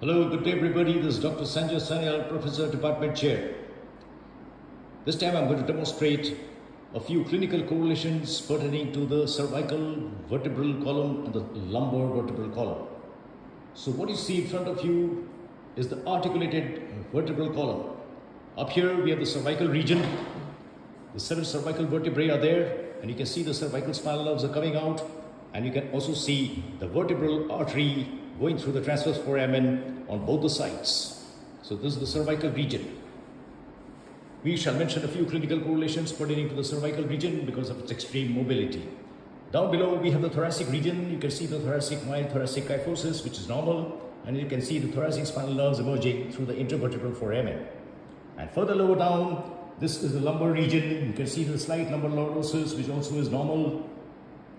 Hello, good day everybody. This is Dr. Sanjoy Sanyal, Professor, Department Chair. This time I'm going to demonstrate a few clinical correlations pertaining to the cervical vertebral column and the lumbar vertebral column. So what you see in front of you is the articulated vertebral column. Up here we have the cervical region. The seven cervical vertebrae are there and you can see the cervical spinal nerves are coming out and you can also see the vertebral artery going through the transverse foramen on both the sides. So this is the cervical region. We shall mention a few clinical correlations pertaining to the cervical region because of its extreme mobility. Down below we have the thoracic region. You can see the thoracic mild thoracic kyphosis which is normal and you can see the thoracic spinal nerves emerging through the intervertebral foramen. And further lower down this is the lumbar region. You can see the slight lumbar lordosis which also is normal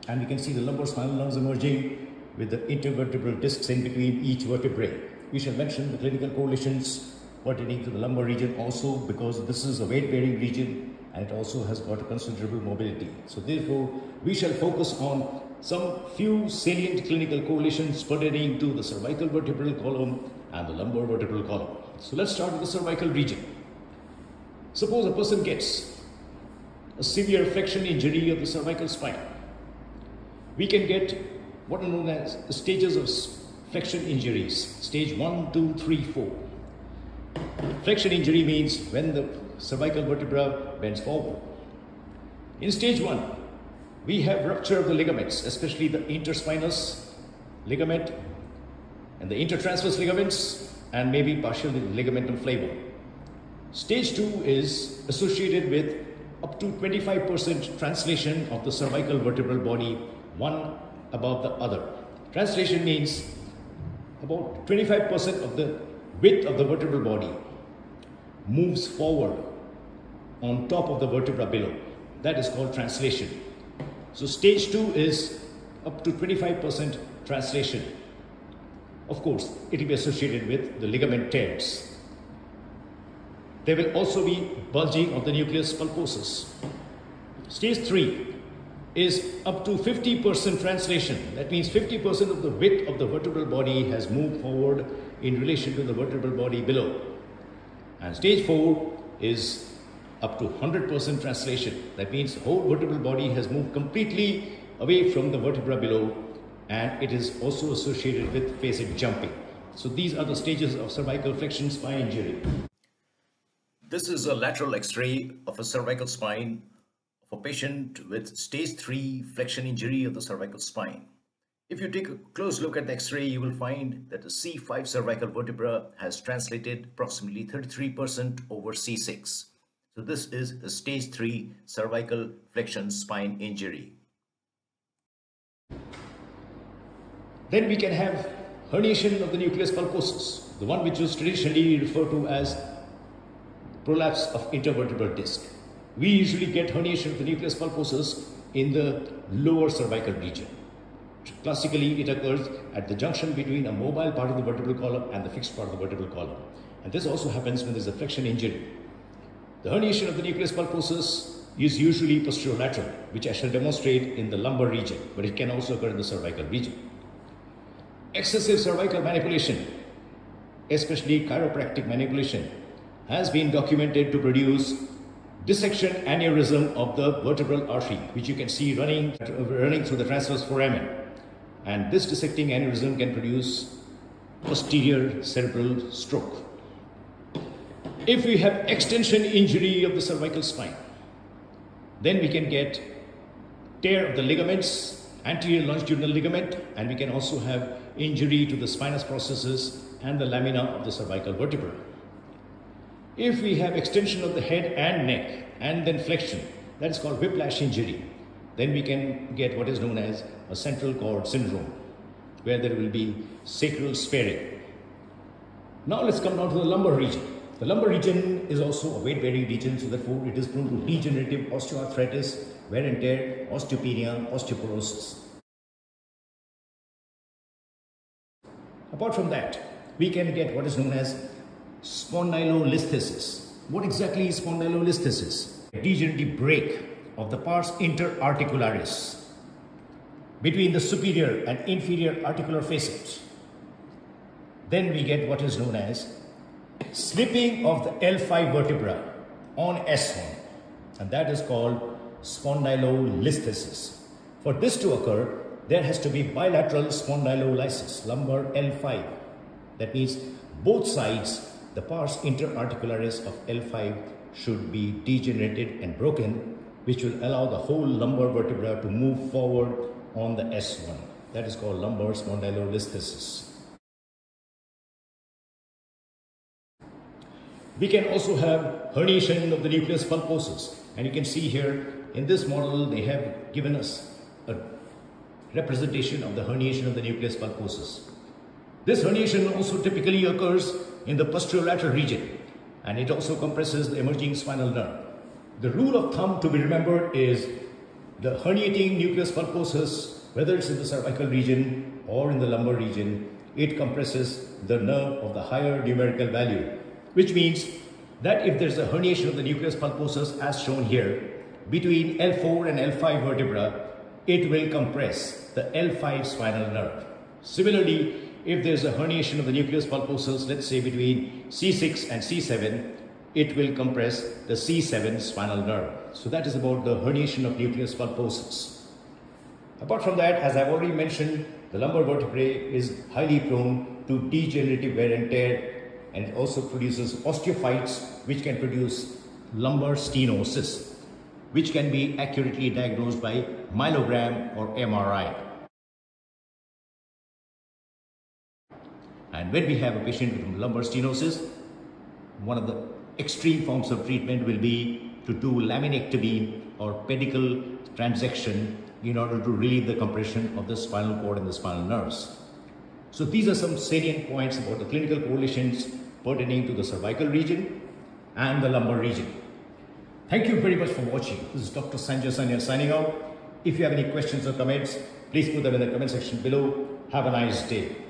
and you can see the lumbar spinal nerves emerging with the intervertebral discs in between each vertebrae. We shall mention the clinical correlations pertaining to the lumbar region also because this is a weight-bearing region and it also has got a considerable mobility. So therefore, we shall focus on some few salient clinical correlations pertaining to the cervical vertebral column and the lumbar vertebral column. So let's start with the cervical region. Suppose a person gets a severe flexion injury of the cervical spine. We can get what are known as stages of flexion injuries. Stage 1, 2, 3, 4. Flexion injury means when the cervical vertebra bends forward. In stage 1, we have rupture of the ligaments, especially the interspinous ligament and the intertransverse ligaments and maybe partial ligamentum flavum. Stage 2 is associated with up to 25% translation of the cervical vertebral body, one above the other. Translation means about 25% of the width of the vertebral body moves forward on top of the vertebra below. That is called translation. So stage 2 is up to 25% translation. Of course, it will be associated with the ligament tears. There will also be bulging of the nucleus pulposus. Stage 3 is up to 50% translation. That means 50% of the width of the vertebral body has moved forward in relation to the vertebral body below. And stage 4 is up to 100% translation. That means the whole vertebral body has moved completely away from the vertebra below and it is also associated with facet jumping. So these are the stages of cervical flexion spine injury. This is a lateral x-ray of a cervical spine a patient with stage 3 flexion injury of the cervical spine. If you take a close look at the x-ray, you will find that the C5 cervical vertebra has translated approximately 33% over C6. So this is a stage 3 cervical flexion spine injury. Then we can have herniation of the nucleus pulposus, the one which is traditionally referred to as prolapse of intervertebral disc. We usually get herniation of the nucleus pulposus in the lower cervical region. Classically, it occurs at the junction between a mobile part of the vertebral column and the fixed part of the vertebral column. And this also happens when there's a flexion injury. The herniation of the nucleus pulposus is usually posterolateral, which I shall demonstrate in the lumbar region, but it can also occur in the cervical region. Excessive cervical manipulation, especially chiropractic manipulation, has been documented to produce dissection aneurysm of the vertebral artery, which you can see running, running through the transverse foramen. And this dissecting aneurysm can produce posterior cerebral stroke. If we have extension injury of the cervical spine, then we can get tear of the ligaments, anterior longitudinal ligament, and we can also have injury to the spinous processes and the lamina of the cervical vertebra. If we have extension of the head and neck and then flexion, that is called whiplash injury, then we can get what is known as a central cord syndrome, where there will be sacral sparing. Now let's come down to the lumbar region. The lumbar region is also a weight-bearing region, so therefore it is prone to degenerative osteoarthritis, wear and tear, osteopenia, osteoporosis. Apart from that, we can get what is known as spondylolisthesis. What exactly is spondylolisthesis? A degenerative break of the pars interarticularis between the superior and inferior articular facets. then we get what is known as slipping of the L5 vertebra on S1 and that is called spondylolisthesis. For this to occur, there has to be bilateral spondylolysis, lumbar L5. That means both sides, the pars interarticularis of L5 should be degenerated and broken, which will allow the whole lumbar vertebra to move forward on the S1. That is called lumbar spondylolisthesis. We can also have herniation of the nucleus pulposus. And you can see here in this model, they have given us a representation of the herniation of the nucleus pulposus. This herniation also typically occurs in the posterolateral region and it also compresses the emerging spinal nerve. The rule of thumb to be remembered is the herniating nucleus pulposus, whether it's in the cervical region or in the lumbar region, it compresses the nerve of the higher numerical value which means that if there's a herniation of the nucleus pulposus as shown here, between L4 and L5 vertebra, it will compress the L5 spinal nerve. Similarly, if there's a herniation of the nucleus pulposus, let's say between C6 and C7, it will compress the C7 spinal nerve. So that is about the herniation of nucleus pulposus. Apart from that, as I've already mentioned, the lumbar vertebrae is highly prone to degenerative wear and tear and also produces osteophytes which can produce lumbar stenosis which can be accurately diagnosed by myelogram or MRI. And when we have a patient with lumbar stenosis, one of the extreme forms of treatment will be to do laminectomy or pedicle transection in order to relieve the compression of the spinal cord and the spinal nerves. So these are some salient points about the clinical correlations pertaining to the cervical region and the lumbar region. Thank you very much for watching. This is Dr. Sanjoy Sanyal signing out. If you have any questions or comments, please put them in the comment section below. Have a nice day.